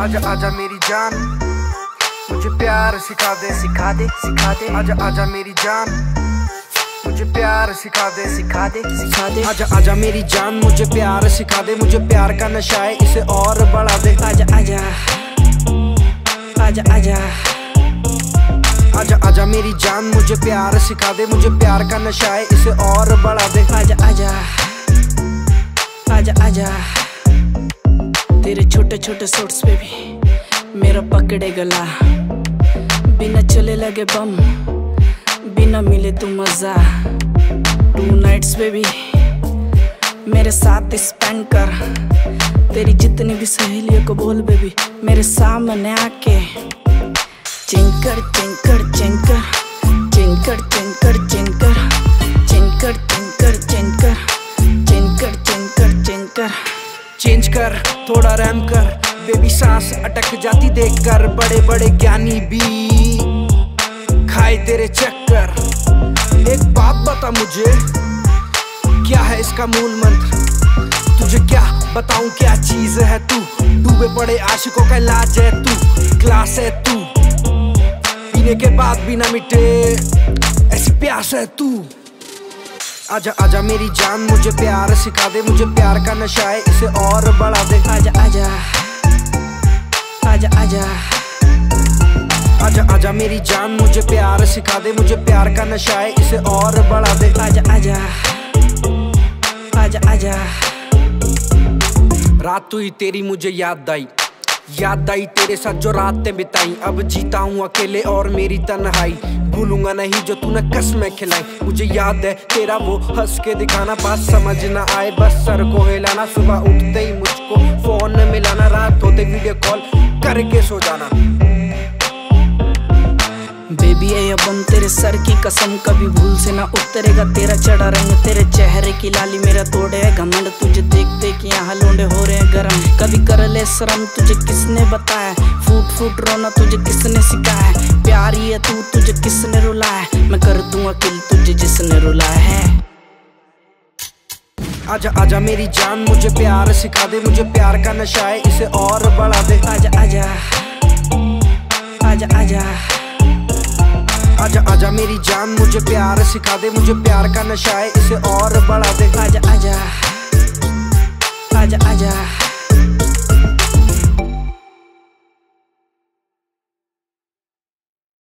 आजा आजा मेरी जान। मुझे प्यार सिखा दे सिखा दे सिखा दे। आजा आजा मेरी जान। मुझे प्यार सिखा दे सिखा दे सिखा दे। आजा आजा मेरी जान, मुझे प्यार सिखा दे। मुझे प्यार का नशा है, इसे और बढ़ा दे। आजा आजा आजा आजा। आजा आजा मेरी जान, मुझे प्यार सिखा दे। मुझे प्यार का नशा है, इसे और बढ़ा दे। आजा आजा आजा आजा। छोटे छोटे शॉट्स पे भी मेरा पकड़े गला। बिना चले लगे बम, बिना मिले तू मज़ा। टू नाइट्स पे भी मेरे साथ स्पेंड कर। तेरी जितनी भी सहेलियों को बोल बेबी मेरे सामने आके। चिंकर चिंकर चिंकर कर, थोड़ा रैम कर। बेबी सांस अटक जाती देख कर, बड़े बड़े ज्ञानी भी खाए तेरे चक्कर। एक बात बता मुझे, क्या है इसका मूल मंत्र? तुझे क्या बताऊँ, क्या चीज़ है तू? डूबे पड़े आशिकों का इलाज है तू क्लास है तू। पीने के बाद भी ना मिटे, ऐसी प्यास है तू। आजा आजा, मेरी जान, मुझे प्यार सिखा दे, मुझे प्यार का नशा है, इसे और बढ़ा दे। आजा आजा आजा आजा। आजा आजा, मेरी जान, मुझे प्यार सिखा दे, मुझे प्यार का नशा है, इसे और बढ़ा दे। आजा आजा आजा आजा। रात हुई तेरी, मुझे याद आई। याद आई तेरे साथ जो रातें बिताई। अब जीता हूँ अकेले और मेरी तनहाई। भूलूँगा नहीं जो तूने कस में खिलाई। मुझे याद है तेरा वो हंस के दिखाना। बात समझ ना आए, बस सर को हिलाना। सुबह उठते ही मुझको फ़ोन मिलाना। रात होते वीडियो कॉल करके सो जाना। बेबी ए बम तेरे सर की कसम कभी भूल से ना उतरेगा तेरा चढ़ा रंग तेरे चेहरे की लाली मेरा तोड़े है घमंड तुझे देख देख यहाँ लोंडे हो रहे हैं गरम। कभी कर ले शर्म तुझे किसने बताया? फूट फूट रोना तुझे किसने सिखाया? प्यारी है तू तुझे किसने रुलाया? मैं कर दूँगा किल तुझे जिसने रुलाया है। आजा आजा मेरी जान मुझे प्यार सिखा दे मुझे प्यार का नशा है इसे और बढ़ा दे। आजा आजा आजा आजा। आजा आजा, मेरी जान, मुझे प्यार सिखा दे, मुझे प्यार का नशा है, इसे और बढ़ा दे। आजा आजा आजा आजा।